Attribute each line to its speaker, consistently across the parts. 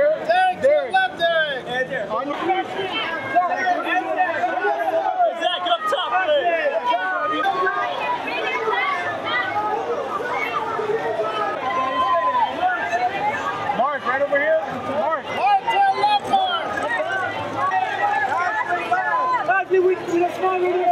Speaker 1: Derek. Derek,
Speaker 2: lefty. Andrew,
Speaker 1: on your
Speaker 3: feet. Zac, up top.
Speaker 1: Mark, right over here. Mark,
Speaker 2: right to left, Mark.
Speaker 1: We, we just
Speaker 2: want to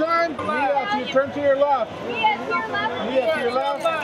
Speaker 2: time? Knee. You turn to your left.
Speaker 3: Left.
Speaker 2: to your left.